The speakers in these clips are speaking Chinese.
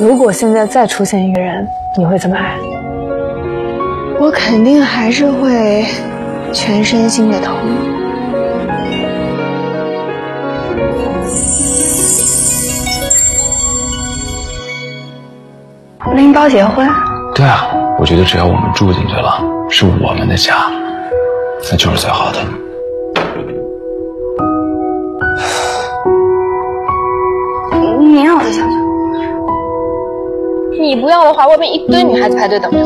如果现在再出现一个人，你会怎么爱？我肯定还是会全身心的投入。拎包结婚？对啊，我觉得只要我们住进去了，是我们的家，那就是最好的。你不要的话，外面一堆女孩子排队等着。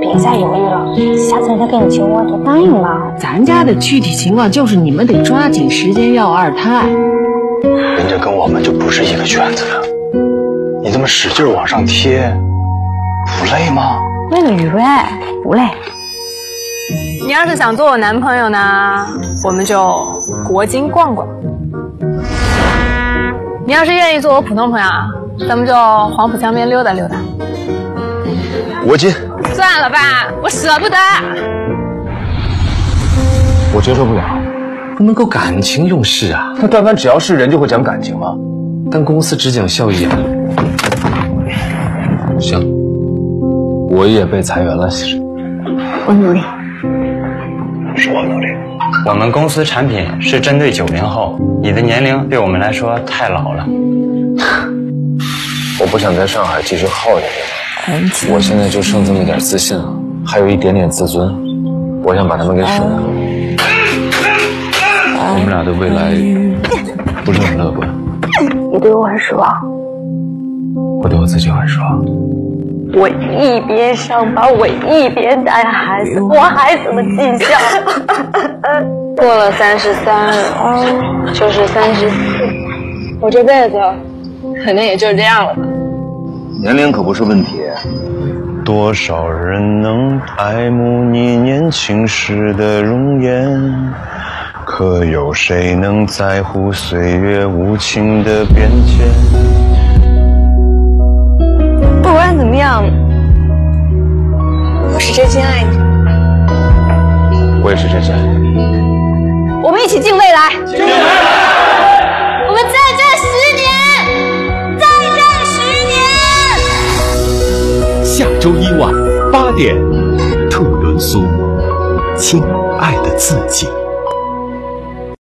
别再犹豫了，下次人家给你求婚，就答应吧。咱家的具体情况就是你们得抓紧时间要二胎。人家跟我们就不是一个圈子的，你这么使劲往上贴，不累吗？累个鱼呗，不累。你要是想做我男朋友呢，我们就国金逛逛。你要是愿意做我普通朋友啊，咱们就黄浦江边溜达溜达。我接，算了吧，我舍不得。我接受不了，不能够感情用事啊。那但凡只要是人就会讲感情吗？但公司只讲效益啊。行，我也被裁员了，其实。我努力。是我努力。我们公司产品是针对九零后，你的年龄对我们来说太老了。我不想在上海继续耗下去了。我现在就剩这么点自信了，还有一点点自尊，我想把他们给甩了。我们俩的未来不是很乐观。你对我很失望。我对我自己很失望。我一边上班，我一边带孩子，我还怎么尽孝？过了三十三，就是三十四，我这辈子 肯定也就是这样了吧。年龄可不是问题。多少人能爱慕你年轻时的容颜？可有谁能在乎岁月无情的变迁？不管怎么样，我是真心爱你。我也是真心爱你。我们一起敬未来。周一晚八点，特仑苏，亲爱的自己。